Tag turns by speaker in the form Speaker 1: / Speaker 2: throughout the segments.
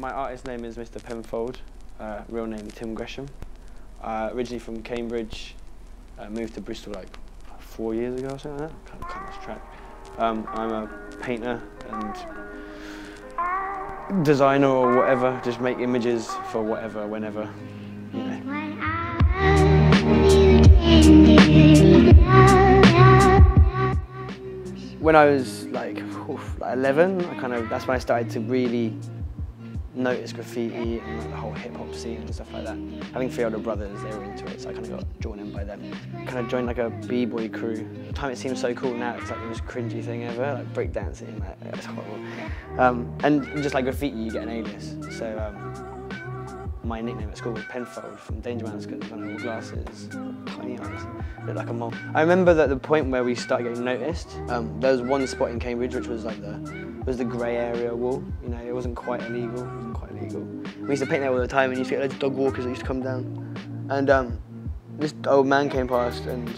Speaker 1: My artist name is Mr. Penfold, uh, real name Tim Gresham. Uh, originally from Cambridge, uh, moved to Bristol like four years ago or something like that. Can't, can't lose track. Um, I'm a painter and designer or whatever, just make images for whatever, whenever. When I was like, oof, like 11, I kind of that's when I started to really notice graffiti and like, the whole hip hop scene and stuff like that. Having three older brothers, they were into it, so I kind of got drawn in by them. Kind of joined like a b-boy crew. At the time it seemed so cool. Now it's like the most cringy thing ever, like breakdancing. Like, it's horrible. Um, and just like graffiti, you get an alias. So um, my nickname at school was Penfold from Danger Mouse because I wore glasses, tiny eyes, looked like a mole. I remember that the point where we started getting noticed, um, there was one spot in Cambridge which was like the was the grey area wall. You know, it wasn't quite illegal. It wasn't quite illegal. We used to paint there all the time, and you used to get loads of dog walkers that used to come down. And um, this old man came past, and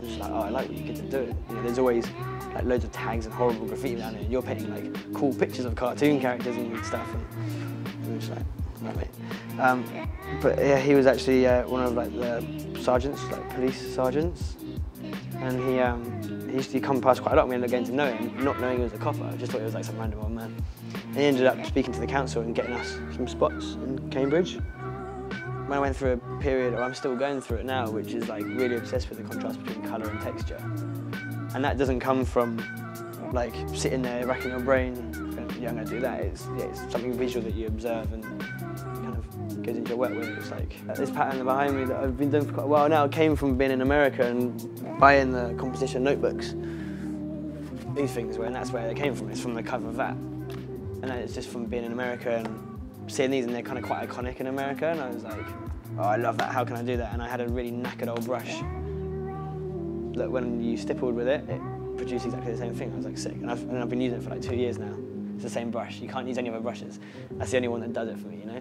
Speaker 1: was like, "Oh, I like what you get to do it." You know, there's always like loads of tags and horrible graffiti down here, and you're painting like cool pictures of cartoon characters and stuff. And we just like, Um, but yeah, he was actually uh, one of like the sergeants, like police sergeants, and he um, he used to come past quite a lot. And we ended up getting to know him, not knowing he was a copper. I just thought he was like some random old man. And he ended up speaking to the council and getting us some spots in Cambridge. When I went through a period, or I'm still going through it now, which is like really obsessed with the contrast between colour and texture, and that doesn't come from like sitting there racking your brain. I'm gonna do that. It's, yeah, it's something visual that you observe and kind of goes into your work with. It's like uh, this pattern behind me that I've been doing for quite a while now came from being in America and buying the composition notebooks. These things were, and that's where they came from. It's from the cover of that. And then it's just from being in America and seeing these, and they're kind of quite iconic in America. And I was like, oh, I love that. How can I do that? And I had a really knackered old brush that when you stippled with it, it produced exactly the same thing. I was like sick, and I've, and I've been using it for like two years now. It's the same brush. You can't use any other brushes. That's the only one that does it for me, you know?